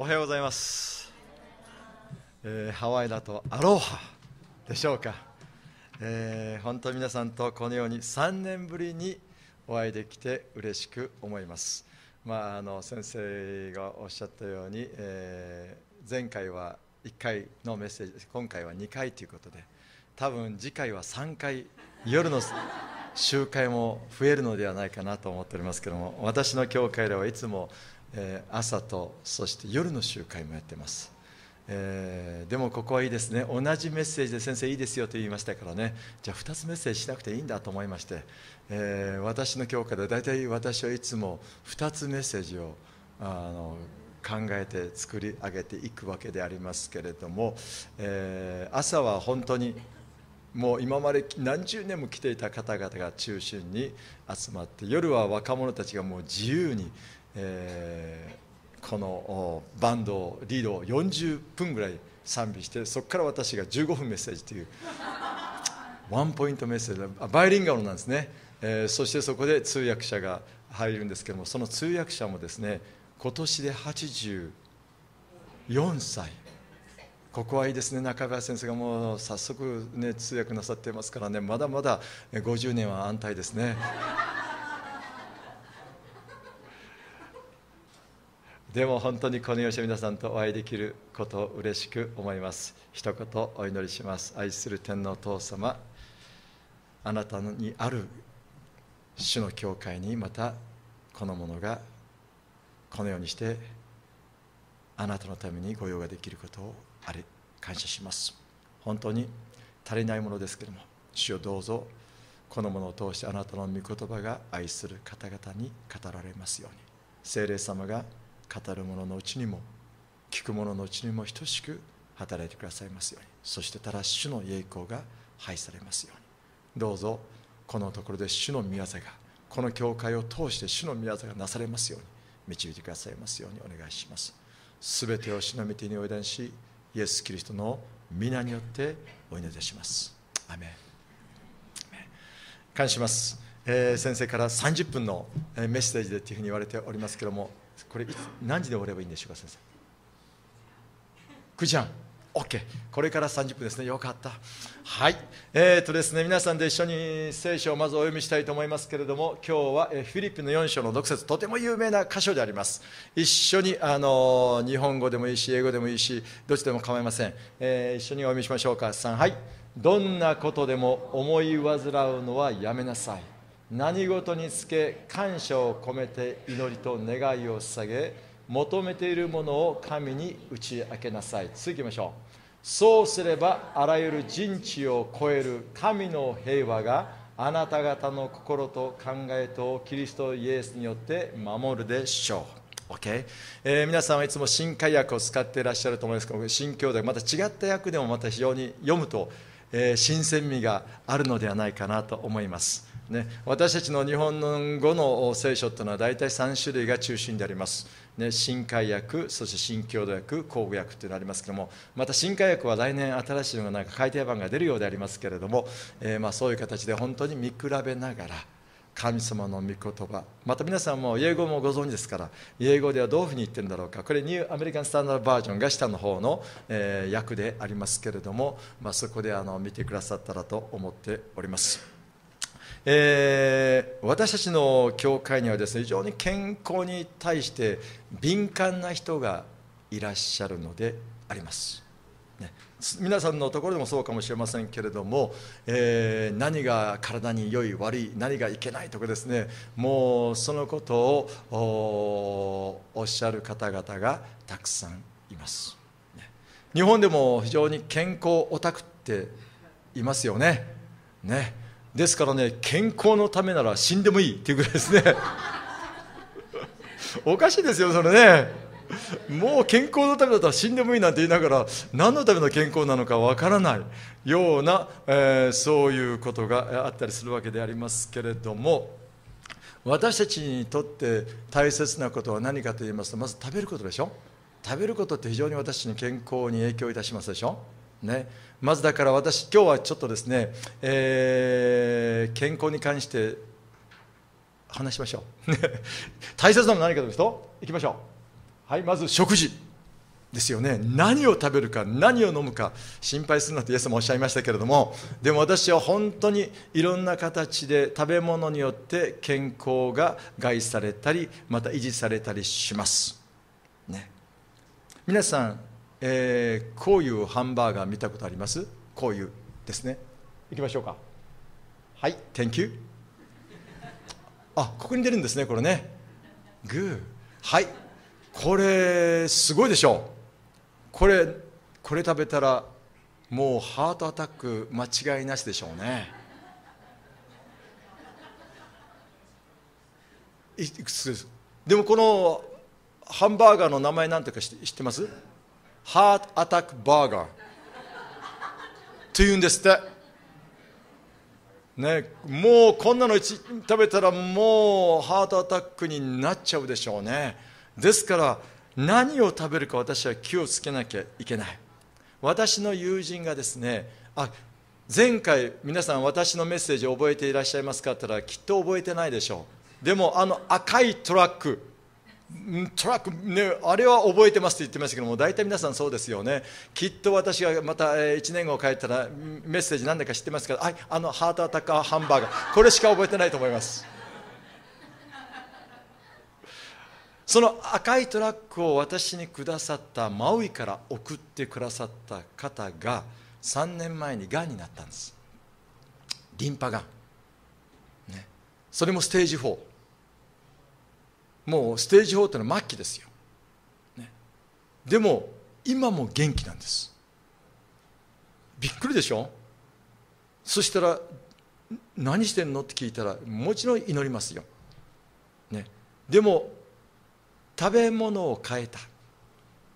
おはようございます、えー、ハワイだとアロハでしょうか、えー、本当皆さんとこのように3年ぶりにお会いできて嬉しく思います、まあ、あの先生がおっしゃったように、えー、前回は1回のメッセージ今回は2回ということで多分次回は3回夜の集会も増えるのではないかなと思っておりますけども私の教会ではいつもえー、朝とそして夜の集会もやってます、えー、でもここはいいですね。同じメッセージで先生いいですよと言いましたからね。じゃあ2つメッセージしなくていいんだと思いまして、えー、私の教会で大体私はいつも2つメッセージをあの考えて作り上げていくわけでありますけれども、え、朝は本当にもう今まで何十年も来ていた方々が中心に集まって夜は若者たちがもう自由にえー、このバンドをリードを40分ぐらい賛美してそこから私が15分メッセージというワンポイントメッセージ。バイリンガルなんですね、えー、そしてそこで通訳者が入るんですけどもその通訳者もですね今年で84歳。ここはいいですね。中川先生がもう早速、ね、通訳なさってますからね。まだまだ50年は安泰ですね。でも本当にこのように皆さんとお会いできることを嬉しく思います。一言お祈りします。愛する天皇父様あなたにある主の教会にまたこの者がこのようにしてあなたのためにご用ができることをあれ感謝します。本当に足りないものですけれども主をどうぞこのものを通してあなたの御言葉が愛する方々に語られますように。聖霊様が語る者のうちにも聞く者のうちにも等しく働いてくださいますように。そしてただ主の栄光が拝されますように。どうぞこのところで主の御業がこの教会を通して主の御業がなされますように導いてくださいますようにお願いします。すべてを主の御手においだんしイエス・キリストの皆によってお祈りいたします。アメン。感謝します、えー、先生から30分のメッセージでというふうに言われておりますけれどもこれ何時で終わればいいんでしょうか先生。9時半。OK これから30分ですね。よかった。はい。えーとですね皆さんで一緒に聖書をまずお読みしたいと思いますけれども今日はフィリップの4章の読説とても有名な箇所であります。一緒にあの日本語でもいいし英語でもいいしどっちでも構いません、えー、一緒にお読みしましょうか。3はい。どんなことでも思い煩うのはやめなさい。何事につけ感謝を込めて祈りと願いを捧げ求めているものを神に打ち明けなさい。続きましょう。そうすればあらゆる人知を超える神の平和があなた方の心と考えとキリストイエスによって守るでしょう。OK、えー、皆さんはいつも新海訳を使っていらっしゃると思いますけど新教でまた違った訳でもまた非常に読むと、えー、新鮮味があるのではないかなと思います。ね、私たちの日本語の聖書というのは大体3種類が中心であります、ね、新海訳そして新共同訳口語訳というのがありますけれどもまた新海訳は来年新しいのがなんか改訂版が出るようでありますけれども、えー、まあそういう形で本当に見比べながら神様の御言葉また皆さんも英語もご存知ですから英語ではどういうふうに言ってるんだろうか。これニューアメリカンスタンダードバージョンが下の方の、えー、訳でありますけれども、まあ、そこであの見てくださったらと思っております。えー、私たちの教会にはですね非常に健康に対して敏感な人がいらっしゃるのであります、ね、皆さんのところでもそうかもしれませんけれども、えー、何が体に良い悪い何がいけないとかですねもうそのことをおっしゃる方々がたくさんいます、ね、日本でも非常に健康オタクっていますよね。ね。ですからね健康のためなら死んでもいいっていうぐらいですね。おかしいですよそれね。もう健康のためだったら死んでもいいなんて言いながら何のための健康なのかわからない。ような、えー、そういうことがあったりするわけでありますけれども私たちにとって大切なことは何かと言いますとまず食べることでしょ？食べることって非常に私に健康に影響いたしますでしょ？ね。まずだから私今日はちょっとですね、えー、健康に関して話しましょう。大切なのは何かというといきましょう。はいまず食事ですよね。何を食べるか何を飲むか心配するなとイエスもおっしゃいましたけれどもでも私は本当にいろんな形で食べ物によって健康が害されたりまた維持されたりします、ね、皆さん、えー、こういうハンバーガー見たことあります？こういうですね。いきましょうか。はい Thank you あここに出るんですねこれね。グーはい。これすごいでしょう。これこれ食べたらもうハートアタック間違いなしでしょうね。いくつです？でもこのハンバーガーの名前なんてか知ってます？ハートアタックバーガーというんですって。ね、もうこんなの食べたらもうハートアタックになっちゃうでしょうね。ですから何を食べるか私は気をつけなきゃいけない。私の友人がですねあ前回皆さん私のメッセージ覚えていらっしゃいますかって言ったらきっと覚えてないでしょう。でもあの赤いトラックトラック、ね、あれは覚えてますって言ってましたけども大体皆さんそうですよね。きっと私がまた1年後帰ったらメッセージ何だか知ってますかああのハートアタッカーハンバーガー。これしか覚えてないと思います。その赤いトラックを私にくださったマウイから送ってくださった方が3年前にがんになったんです。リンパがん、ね、それもステージ4もうステージ4ってのは末期ですよ、ね、でも今も元気なんです。びっくりでしょ？そしたら何してんの？って聞いたらもちろん祈りますよ、ね、でも食べ物を変えた。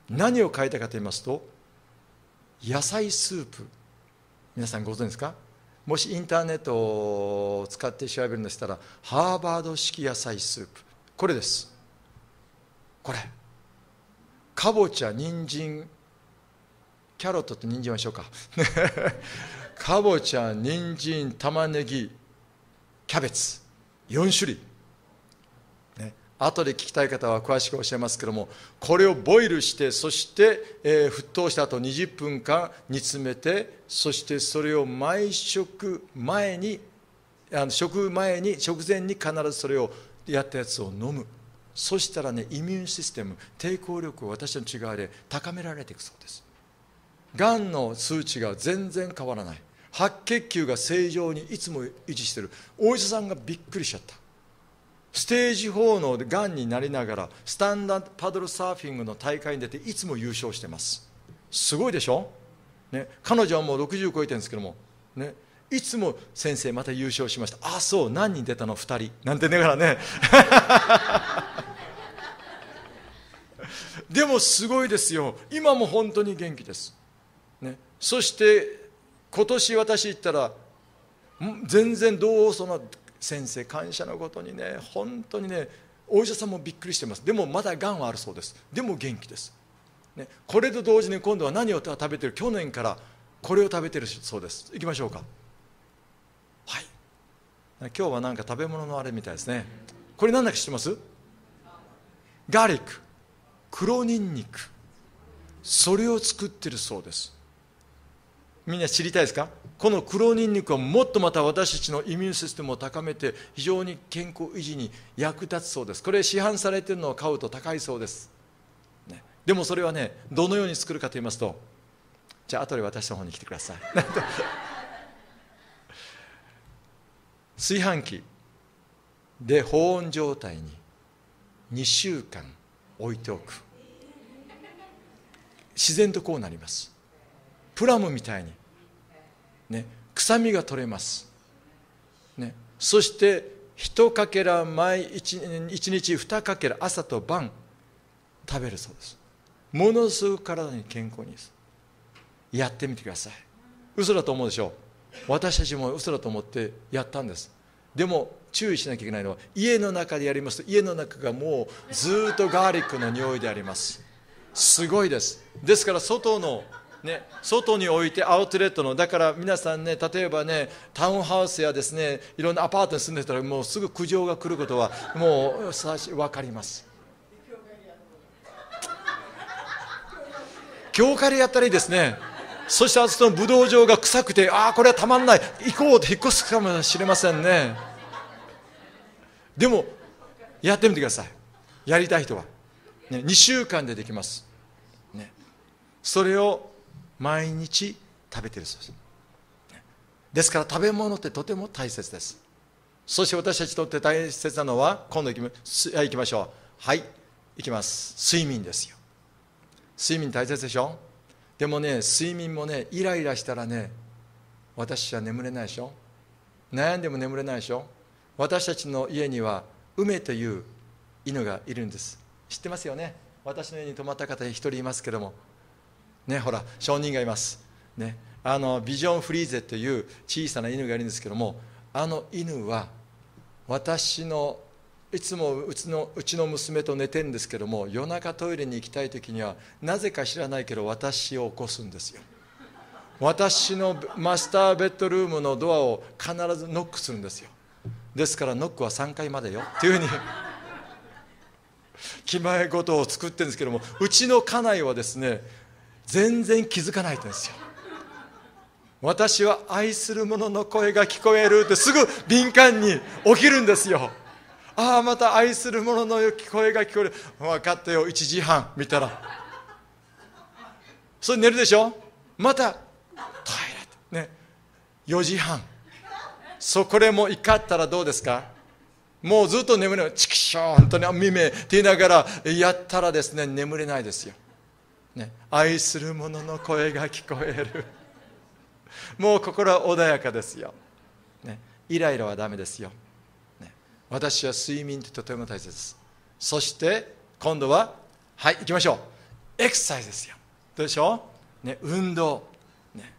何を変えたかと言いますと野菜スープ。皆さんご存知ですか？もしインターネットを使って調べるんでしたらハーバード式野菜スープ。これです。これ。かぼちゃ人参。キャロットって人参はしょうか。かぼちゃ人参玉ねぎ。キャベツ。4種類。ね。後で聞きたい方は詳しく教えますけどもこれをボイルしてそして、えー、沸騰した後20分間煮詰めてそしてそれを毎食前にあの食前に食前に必ずそれをやったやつを飲む。そしたらねイミュンシステム抵抗力を私の内側で高められていくそうです。がんの数値が全然変わらない。白血球が正常にいつも維持してる。お医者さんがびっくりしちゃった。ステージ4のがんになりながらスタンダードパドルサーフィングの大会に出ていつも優勝してます。すごいでしょ、ね、彼女はもう60超えてるんですけども、ね、いつも先生また優勝しました。ああそう何人出たの？2人。なんてねがらね。でもすごいですよ。今も本当に元気です、ね、そして今年私言ったら全然どうその先生感謝のことにね本当にねお医者さんもびっくりしてます。でもまだがんはあるそうです。でも元気です、ね、これと同時に今度は何を食べてる？去年からこれを食べてるそうです。いきましょうか。今日はなんか食べ物のあれみたいですね。これ何だか知ってます？ガーリック。黒ニンニク。それを作ってるそうです。みんな知りたいですか？この黒ニンニクはもっとまた私たちのイミュンシステムを高めて非常に健康維持に役立つそうです。これ市販されてるのを買うと高いそうです、ね、でもそれはねどのように作るかと言いますとじゃあ後で私の方に来てください。炊飯器。で保温状態に2週間置いておく。自然とこうなります。プラムみたいに、ね、臭みが取れます、ね、そして一かけら毎一日二かけら朝と晩食べるそうです。ものすごく体に健康にです。やってみてください。嘘だと思うでしょう。私たちも嘘だと思ってやったんです。でも注意しなきゃいけないのは家の中でやりますと家の中がもうずっとガーリックの匂いであります。すごいです。ですから外のね、外に置いてアウトレットのだから皆さんね例えばねタウンハウスやですねいろんなアパートに住んでたらもうすぐ苦情が来ることはもうさし分かります。教会でやったらいいですね。そしてあそこの武道場が臭くてああこれはたまんない。行こうと引っ越すかもしれませんね。でもやってみてください。やりたい人は、ね、2週間でできます、ね、それを毎日食べてるそうです。ですから食べ物ってとても大切です。そして私たちにとって大切なのは今度行ききましょう。はい。行きます。睡眠ですよ。睡眠大切でしょ？でもね睡眠もねイライラしたらね私は眠れないでしょ？悩んでも眠れないでしょ？私たちの家には梅という犬がいるんです。知ってますよね？私の家に泊まった方一人いますけども。ねほら証人がいます。ねあのビジョンフリーゼという小さな犬がいるんですけどもあの犬は私のいつもうちのうちの娘と寝てるんですけども夜中トイレに行きたい時にはなぜか知らないけど私を起こすんですよ。私のマスターベッドルームのドアを必ずノックするんですよ。ですからノックは3回までよ。っていうふうに決まり事を作ってるんですけどもうちの家内はですね全然気づかないんですよ。私は愛する者の声が聞こえるってすぐ敏感に起きるんですよ。ああまた愛する者の声が聞こえる。分かったよ1時半。見たら。それ寝るでしょ？またトイレ。ね。4時半。そこでも怒ったらどうですか？もうずっと眠れないチキショー本当に耳って言いながらやったらですね眠れないですよ、ね、愛する者の声が聞こえる。もう心は穏やかですよ、ね、イライラはダメですよ。私は睡眠ってとても大切。ですそして今度ははい行きましょう。エクササイズですよ。どうでしょう、ね、運動、ね、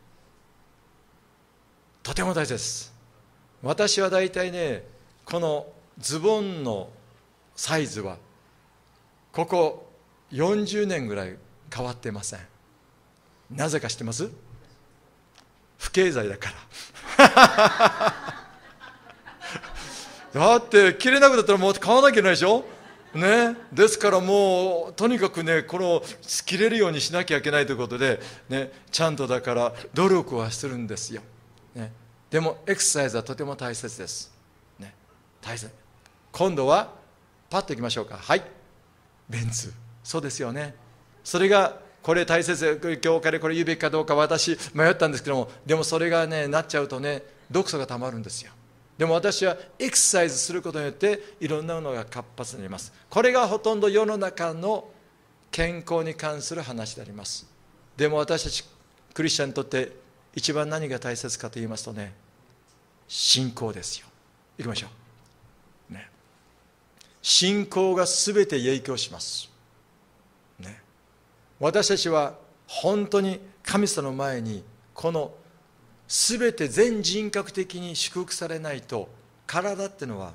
とても大切。です私は大体ねこのズボンのサイズはここ40年ぐらい変わってません。なぜか知ってます？不経済だから。だって着れなくなったらもう買わなきゃいけないでしょ？ね、ですからもうとにかくねこの着れるようにしなきゃいけないということで、ね、ちゃんとだから努力はするんですよ、ね、でもエクササイズはとても大切です、ね、大切。今度はパッといきましょうか。はい。ベンツ。そうですよね。それがこれ大切。教会でこれ言うべきかどうか私迷ったんですけどもでもそれがねなっちゃうとね毒素がたまるんですよ。でも私はエクササイズすることによっていろんなものが活発になります。これがほとんど世の中の健康に関する話であります。でも私たちクリスチャンにとって一番何が大切かと言いますとね信仰ですよ。いきましょう、ね、信仰が全て影響します、ね、私たちは本当に神様の前にこの全て全人格的に祝福されないと体ってのは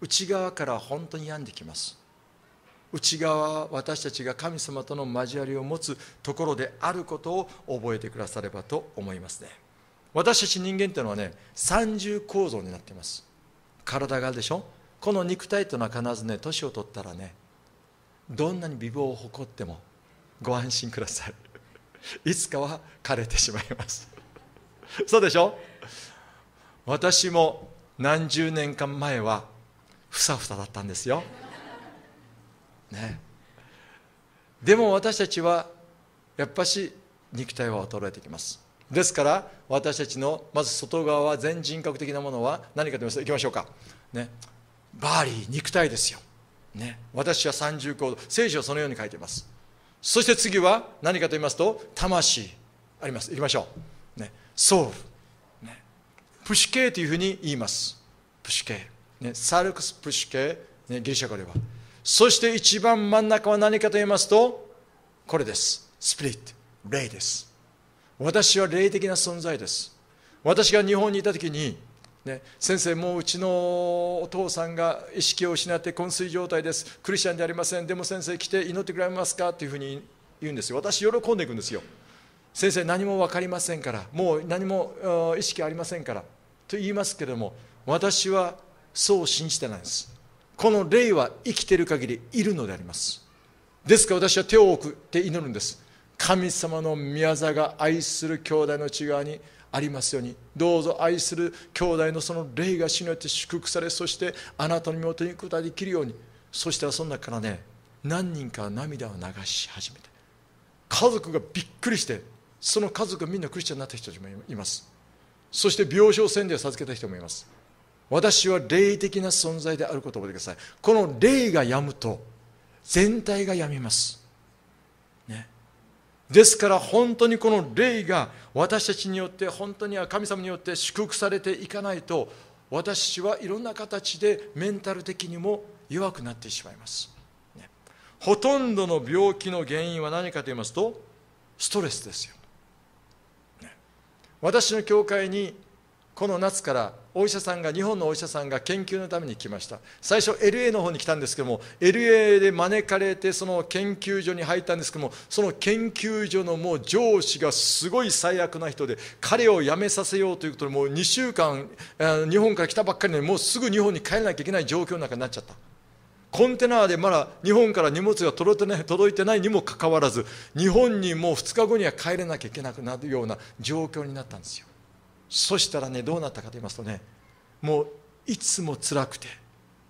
内側から本当に病んできます。内側は私たちが神様との交わりを持つところであることを覚えてくださればと思いますね。私たち人間っていうのはね三重構造になっています。体があるでしょ？この肉体というのは必ずね年を取ったらねどんなに美貌を誇ってもご安心ください。いつかは枯れてしまいます。そうでしょ？私も何十年間前はふさふさだったんですよ、ね、でも私たちはやっぱし肉体は衰えてきます。ですから私たちのまず外側は全人格的なものは何かと言いますといきましょうか、ね、 body 肉体ですよ、ね、私は三重構造聖書はそのように書いています。そして次は何かと言いますと魂。あります。いきましょう。 soul、ね、プシュケというふうに言います。プシュケ、ね、サルクスプシュケ、ね、ギリシャ語では。そして一番真ん中は何かと言いますとこれです。スプリット。霊です。私は霊的な存在です。私が日本にいた時にね、先生、もううちのお父さんが意識を失って昏睡状態です、クリスチャンでありません、でも先生、来て祈ってくれますか？というふうに言うんですよ、私、喜んでいくんですよ。先生何も分かりませんからもう何も意識ありませんからと言いますけれども私はそう信じてないんです。この霊は生きている限りいるのであります。ですから私は手を置くって祈るんです。神様の宮座が愛する兄弟の内側にありますようにどうぞ愛する兄弟のその霊が死によって祝福されそしてあなたの身元に行くことができるように。そしたらその中からね何人か涙を流し始めて家族がびっくりしてその家族がみんなクリスチャンになった人たちもいます。そして病床洗礼を授けた人もいます。私は霊的な存在であることを覚えてください。この霊が止むと全体が病みます、ね、ですから本当にこの霊が私たちによって本当には神様によって祝福されていかないと私はいろんな形でメンタル的にも弱くなってしまいます、ね、ほとんどの病気の原因は何かと言いますとストレスですよ、私の教会にこの夏からお医者さんが日本のお医者さんが研究のために来ました。最初 LA の方に来たんですけども LA で招かれてその研究所に入ったんですけどもその研究所のもう上司がすごい最悪な人で彼を辞めさせようということでもう2週間日本から来たばっかりでもうすぐ日本に帰らなきゃいけない状況の中になっちゃった。コンテナでまだ日本から荷物が届いてない届いてないにもかかわらず日本にもう2日後には帰れなきゃいけなくなるような状況になったんですよ。そしたらねどうなったかと言いますとねもういつも辛くて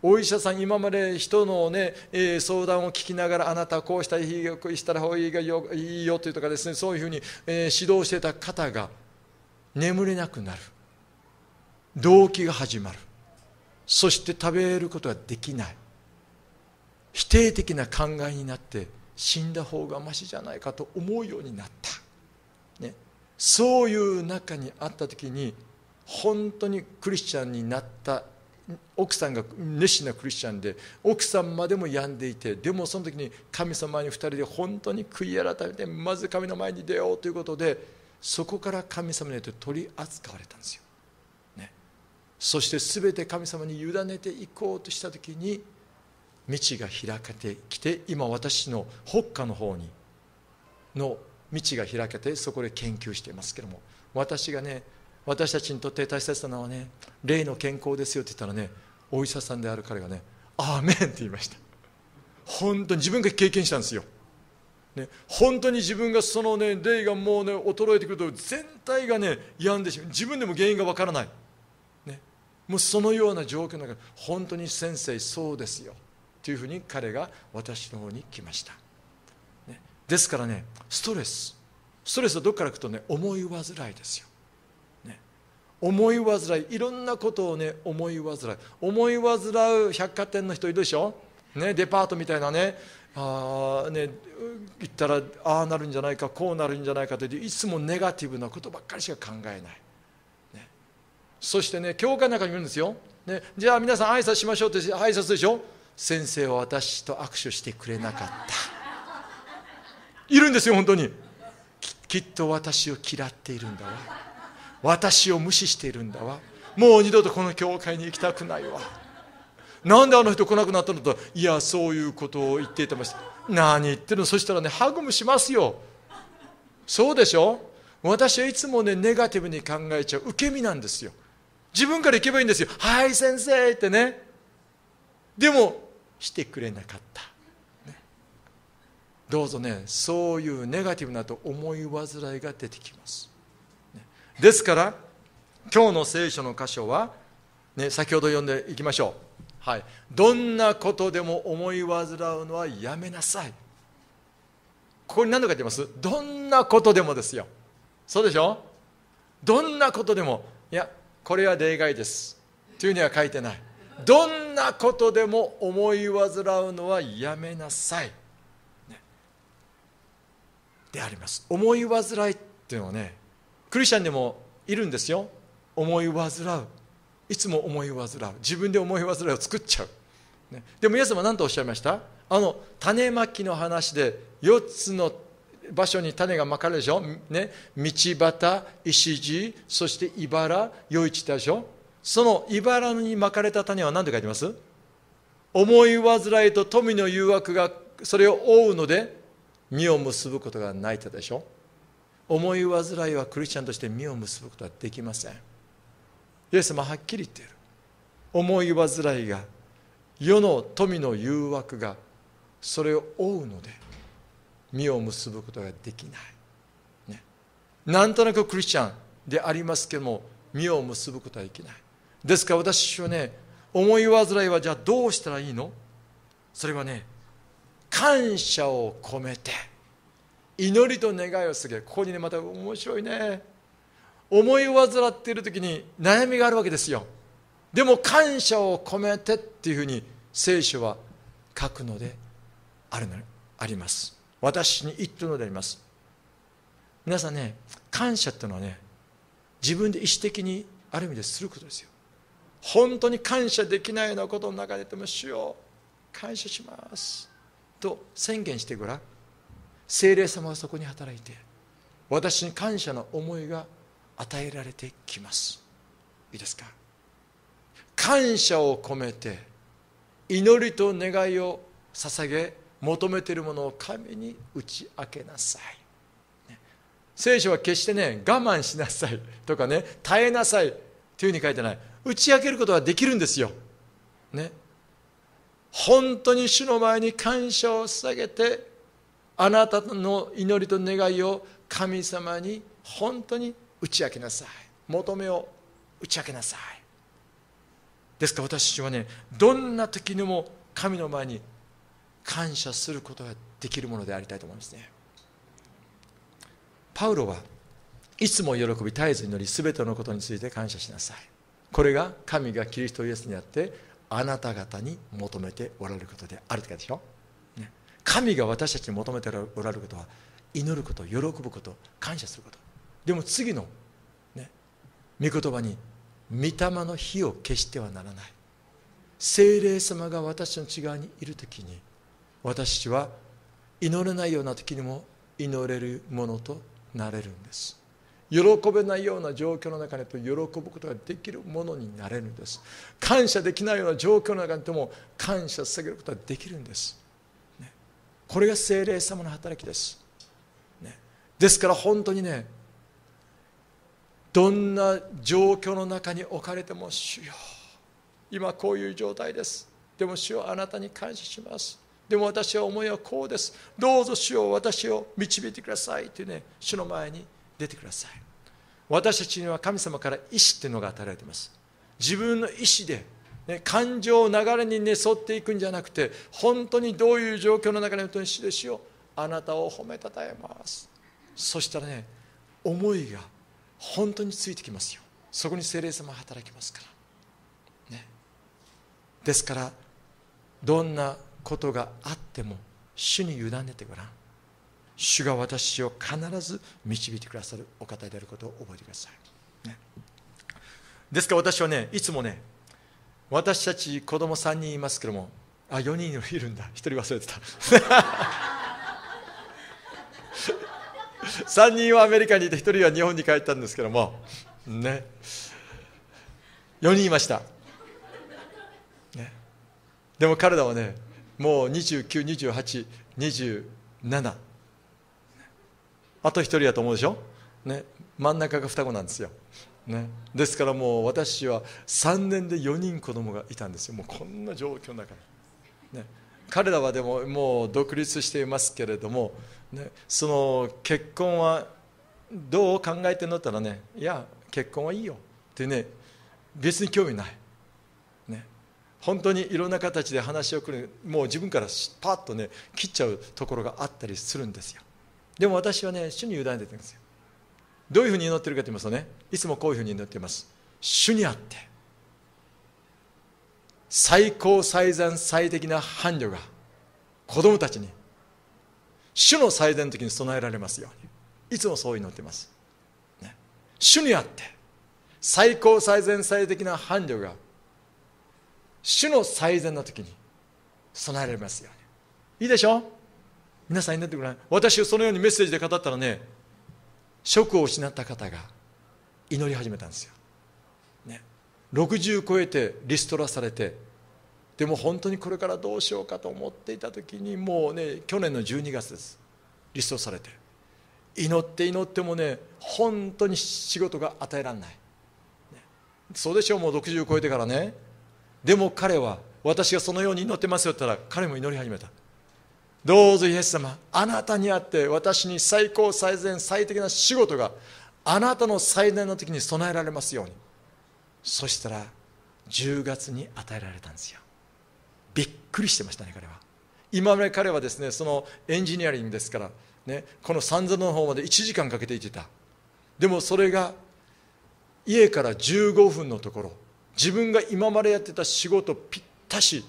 お医者さん今まで人のね、えー、相談を聞きながらあなたこうしたらいいよこうしたらいいよいいよというとかですねそういうふうに、えー、指導してた方が眠れなくなる。動悸が始まる。そして食べることができない。否定的な考えになって死んだ方がましじゃないかと思うようになった。そういう中にあった時に本当にクリスチャンになった奥さんが熱心なクリスチャンで奥さんまでも病んでいてでもその時に神様に2人で本当に悔い改めてまず神の前に出ようということでそこから神様によって取り扱われたんですよ、ね、そして全て神様に委ねていこうとした時に道が開けてきて今私の北下の方にの道が開けてそこで研究していますけども私がね私たちにとって大切なのはね霊の健康ですよって言ったらねお医者さんである彼がね「アーメン」って言いました。本当に自分が経験したんですよ、ね、本当に自分がそのね霊がもうね衰えてくると全体がね病んでしまう。自分でも原因がわからない、ね、もうそのような状況の中で本当に先生そうですよ。というふうに彼が私の方に来ました。ですからねストレス。ストレスはどこから来るとね思い煩いですよ、ね、思い煩い。いろんなことをね思い煩い。思い煩う百貨店の人いるでしょ、ね、デパートみたいなね。あね言ったらああなるんじゃないかこうなるんじゃないかといいつもネガティブなことばっかりしか考えない、ね、そしてね教会の中にいるんですよ、ね、じゃあ皆さん挨拶しましょうって挨拶でしょ？先生は私と握手してくれなかった。いるんですよ本当に。きっと私を嫌っているんだわ。私を無視しているんだわ。もう二度とこの教会に行きたくないわ。なんであの人来なくなったのと。いやそういうことを言っていてました。何言ってるの。そしたらねハグもしますよ。そうでしょ。私はいつもねネガティブに考えちゃう受け身なんですよ。自分から行けばいいんですよはい先生ってね。でもしてくれなかった。ね。どうぞねそういうネガティブなと思い煩いが出てきます。ですから今日の聖書の箇所は、ね、先ほど読んでいきましょう、はい、どんなことでも思い煩うのはやめなさい。ここに何度か言ってます？どんなことでもですよ。そうでしょ？どんなことでもいやこれは例外です。というには書いてない。どんなことでも思い煩うのはやめなさい。ね。であります。思い煩いっていうのはねクリスチャンでもいるんですよ。思い煩う。いつも思い煩う。自分で思い煩いを作っちゃう、ね、でもイエス様何とおっしゃいました？あの種まきの話で4つの場所に種がまかれるでしょ、ね、道端石地そして茨余市でしょ。その茨にまかれた種は何て書いてます？思い煩いと富の誘惑がそれを覆うので実を結ぶことがないたでしょ？思い煩いはクリスチャンとして実を結ぶことはできません。イエス様はっきり言っている。思い煩いが世の富の誘惑がそれを追うので実を結ぶことができない、ね、なんとなくクリスチャンでありますけども実を結ぶことはできない。ですから私はね思い煩いはじゃあどうしたらいいの？それはね感謝を込めて祈りと願いをすげここにねまた面白いね。思い患っている時に悩みがあるわけですよ。でも感謝を込めてっていうふうに聖書は書くのであるのあります。私に言ってるのであります。皆さんね感謝っていうのはね自分で意思的にある意味ですることですよ。本当に感謝できないようなことの中でても主よ感謝しますと宣言してごらん。精霊様はそこに働いて私に感謝の思いが与えられてきます。いいですか？感謝を込めて祈りと願いを捧げ求めているものを神に打ち明けなさい、聖書は決してね我慢しなさいとかね耐えなさいというふうに書いてない。打ち明けることはできるんですよ、ね、本当に主の前に感謝を捧げてあなたの祈りと願いを神様に本当に打ち明けなさい。求めを打ち明けなさい。ですから私はねどんな時にも神の前に感謝することができるものでありたいと思いますね。パウロはいつも喜び絶えず祈り全てのことについて感謝しなさい。これが神がキリストイエスにあってあなた方に求めておられることであるとかでしょ、ね、神が私たちに求めておられることは祈ること喜ぶこと感謝すること。でも次の、ね、御言葉に御霊の火を消してはならない。精霊様が私の内側にいる時に私は祈れないような時にも祈れるものとなれるんです。喜べないような状況の中にと喜ぶことができるものになれるんです。感謝できないような状況の中にとも感謝させることができるんです、ね、これが精霊様の働きです、ね、ですから本当にねどんな状況の中に置かれても主よ今こういう状態です。でも主よあなたに感謝します。でも私は思いはこうです。どうぞ主よ私を導いてくださいというね主の前に出てください。私たちには神様から意志というのが与えられています。自分の意志で、ね、感情を流れに、ね、沿っていくんじゃなくて本当にどういう状況の中に本当に主でしよう。あなたを褒めたたえます。そしたらね思いが本当についてきますよ。そこに精霊様が働きますから、ね、ですからどんなことがあっても主に委ねてごらん。主が私を必ず導いてくださるお方であることを覚えてください、ね、ですから私はねいつもね私たち子供3人いますけどもあ4人いるんだ。1人忘れてた。3人はアメリカにいて1人は日本に帰ったんですけどもね。4人いました、ね、でも彼らはねもう292827あと1人やと思うでしょ、ね、真ん中が双子なんですよ、ね、ですからもう私は3年で4人子供がいたんですよ。もうこんな状況の中に、ね、彼らはでももう独立していますけれども、ね、その結婚はどう考えてんのったらねいや結婚はいいよ。ってね別に興味ない、ね、本当にいろんな形で話をくるもう自分からパッとね切っちゃうところがあったりするんですよ。でも私はね主に委ねてるんですよ。どういうふうに祈ってるかと言いますとねいつもこういうふうに祈っています。主にあって最高最善最適な伴侶が子供たちに主の最善の時に備えられますように。いつもそう祈っています、ね、主にあって最高最善最適な伴侶が主の最善の時に備えられますように。いいでしょ？う皆さんになってくれ私をそのようにメッセージで語ったらね職を失った方が祈り始めたんですよ、ね、60超えてリストラされてでも本当にこれからどうしようかと思っていた時にもうね去年の12月です。リストされて。祈って祈ってもね本当に仕事が与えられない、ね、そうでしょうもう60超えてからね。でも彼は私がそのように祈ってますよって言ったら彼も祈り始めた。どうぞイエス様あなたにあって私に最高最善最適な仕事があなたの最大の時に備えられますように。そしたら10月に与えられたんですよ。びっくりしてましたね彼は。今まで彼はですねそのエンジニアリングですから、ね、この三座の方まで1時間かけて行ってた。でもそれが家から15分のところ自分が今までやってた仕事ぴったし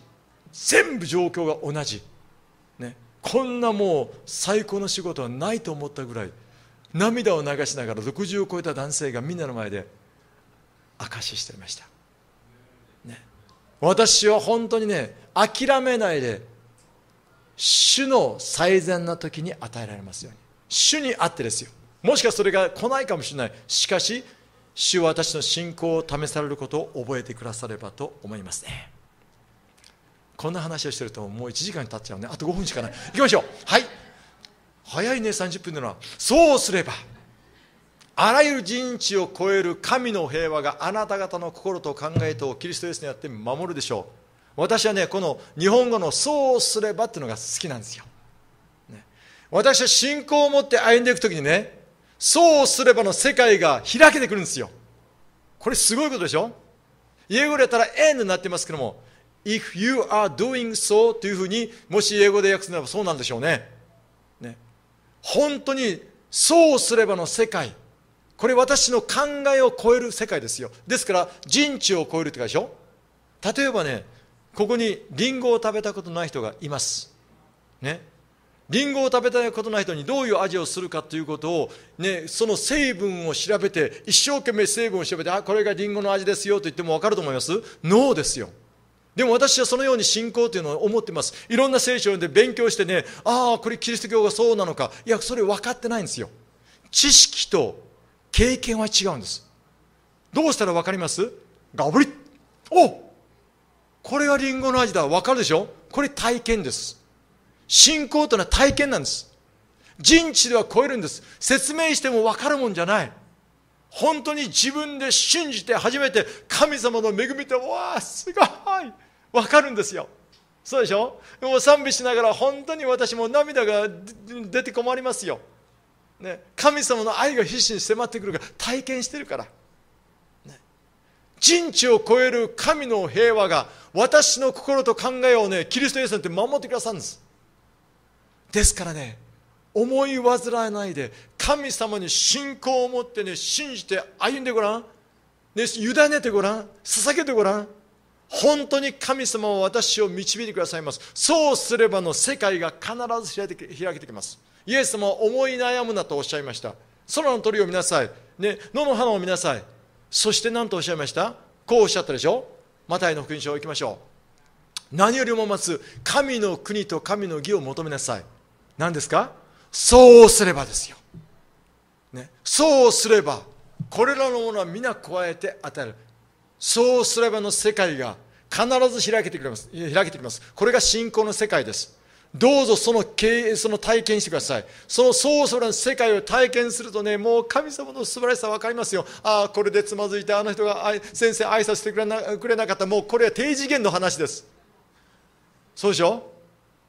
全部状況が同じ、ね、こんなもう最高の仕事はないと思ったぐらい涙を流しながら60を超えた男性がみんなの前で証ししていました、ね、私は本当にね諦めないで主の最善な時に与えられますように。主にあってですよ。もしかそれが来ないかもしれない。しかし主は私の信仰を試されることを覚えてくださればと思いますね。こんな話をしてるともう1時間経っちゃうね。あと5分しかない。行きましょう。はい。早いね30分でのは。そうすればあらゆる人知を超える神の平和があなた方の心と考えとキリストイエスにあって守るでしょう。私はねこの日本語の「そうすれば」っていうのが好きなんですよ、ね、私は信仰を持って歩んでいく時にねそうすればの世界が開けてくるんですよ。これすごいことでしょ。英語でやったら N になってますけども If you are doing so というふうにもし英語で訳すならばそうなんでしょうね。ね。本当にそうすればの世界。これ私の考えを超える世界ですよ。ですから人知を超えるってかでしょ。例えばねここにリンゴを食べたことない人がいます。ね。リンゴを食べたことない人にどういう味をするかということを、ね、その成分を調べて一生懸命成分を調べてあこれがリンゴの味ですよと言っても分かると思います？ノーですよ。でも私はそのように信仰というのを思ってます。いろんな聖書を読んで勉強してねああこれキリスト教がそうなのか。いやそれ分かってないんですよ。知識と経験は違うんです。どうしたら分かります？ガブリッ。おこれはリンゴの味だ。分かるでしょ？これ体験です。信仰というのは体験なんです。人知では超えるんです。説明しても分かるもんじゃない。本当に自分で信じて初めて神様の恵みってわあすごい。分かるんですよ。そうでしょ？もう賛美しながら本当に私も涙が出て困りますよ、ね、神様の愛が必死に迫ってくるから体験してるから、ね、人知を超える神の平和が私の心と考えをねキリストイエスにって守ってくださるんです。ですからね思い煩わないで神様に信仰を持ってね信じて歩んでごらん、ね、委ねてごらん。捧げてごらん。本当に神様は私を導いてくださいます。そうすればの世界が必ず開いて開けてきます。イエス様は思い悩むなとおっしゃいました。空の鳥を見なさい、ね、野の花を見なさい。そして何とおっしゃいました？こうおっしゃったでしょ？マタイの福音書を行きましょう。何よりもまず神の国と神の義を求めなさい。何ですか？そうすればですよ、ね、そうすればこれらのものは皆加えて与える。そうすればの世界が必ず開けてくれます。開けてきます。これが信仰の世界です。どうぞその経その体験してください。そのそうそらの世界を体験するとねもう神様の素晴らしさ分かりますよ。ああこれでつまずいてあの人が先生挨拶してくれなくれなかった。もうこれは低次元の話です。そうでしょ？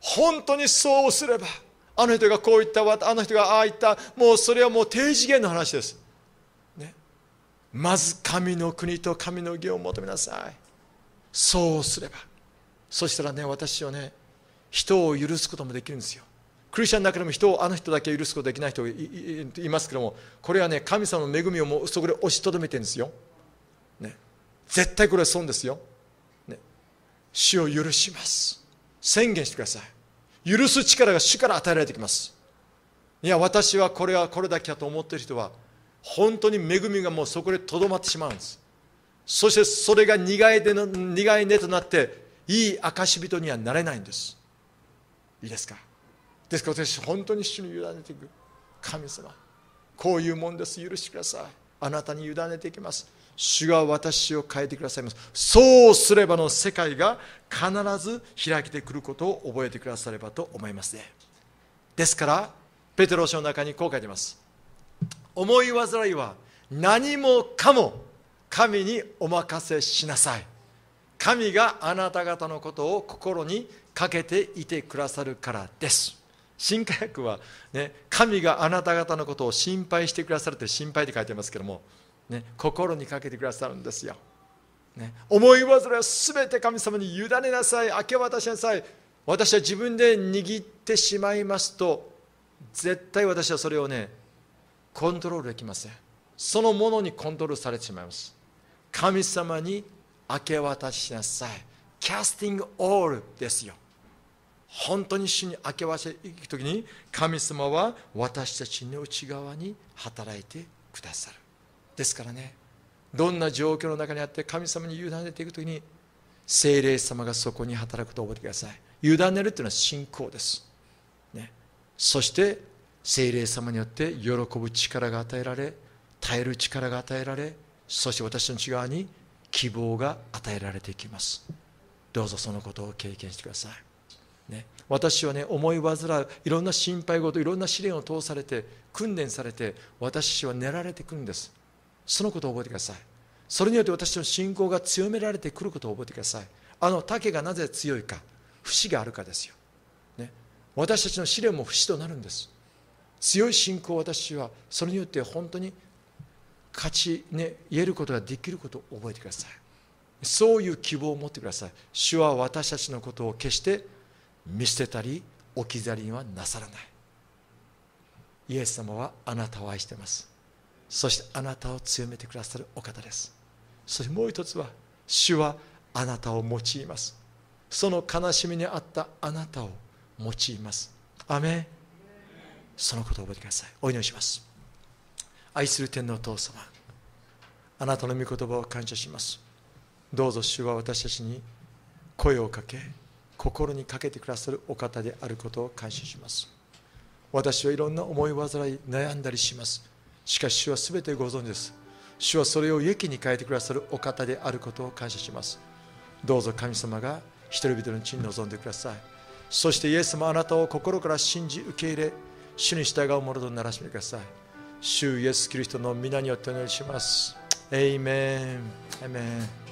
本当にそうすればあの人がこう言ったあの人がああ言った。もうそれはもう低次元の話です、まず神の国と神の義を求めなさい。そうすればそしたらね私はね人を許すこともできるんですよ。クリスチャンの中でも人をあの人だけ許すことできない人がいますけどもこれはね神様の恵みをもうそこで押しとどめてるんですよ、ね、絶対これは損ですよ、ね、死を許します。宣言してください。許す力が主から与えられてきます。いや私はこれはこれだけだと思っている人は本当に恵みがもうそこでとどまってしまうんです。そしてそれが苦いの苦い根となっていい証人にはなれないんです。いいですか？ですから私本当に主に委ねていく。神様こういうもんです。許してください。あなたに委ねていきます。主が私を変えてくださいます。そうすればの世界が必ず開けてくることを覚えてくださればと思いますね。ですからペテロ書の中にこう書いてます。思い煩いは何もかも神にお任せしなさい。神があなた方のことを心にかけていてくださるからです。新科学は、ね、神があなた方のことを心配してくださるって心配って書いてますけども、ね、心にかけてくださるんですよ、ね、思い煩いは全て神様に委ねなさい。明け渡しなさい。私は自分で握ってしまいますと絶対私はそれをねコントロールできません。そのものにコントロールされてしまいます。神様に明け渡しなさい。キャスティングオールですよ。本当に主に明け渡していく時に神様は私たちの内側に働いてくださる。ですからねどんな状況の中にあって神様に委ねていく時に精霊様がそこに働くと覚えてください。委ねるというのは信仰です、ね、そして精霊様によって喜ぶ力が与えられ耐える力が与えられそして私の内側に希望が与えられていきます。どうぞそのことを経験してください、ね、私はね思い煩ういろんな心配事いろんな試練を通されて訓練されて私は練られてくるんです。そのことを覚えてください。それによって私の信仰が強められてくることを覚えてください。あの竹がなぜ強いか節があるかですよ、ね、私たちの試練も節となるんです。強い信仰を私はそれによって本当に勝ち、ね、言えることができることを覚えてください。そういう希望を持ってください。主は私たちのことを決して見捨てたり置き去りにはなさらない。イエス様はあなたを愛しています。そしてあなたを強めてくださるお方です。そしてもう一つは主はあなたを用います。その悲しみにあったあなたを用います。アメそのことを覚えてください。お祈りします。愛する天のお父様あなたの御言葉を感謝します。どうぞ主は私たちに声をかけ心にかけてくださるお方であることを感謝します。私はいろんな思い煩い悩んだりします。しかし主は全てご存知です。主はそれを益に変えてくださるお方であることを感謝します。どうぞ神様が人々のうちに臨んでください。そしてイエスもあなたを心から信じ受け入れ主に従うものとならしてください主イエス・キリストの皆によってお願いします。エイメン。エイメン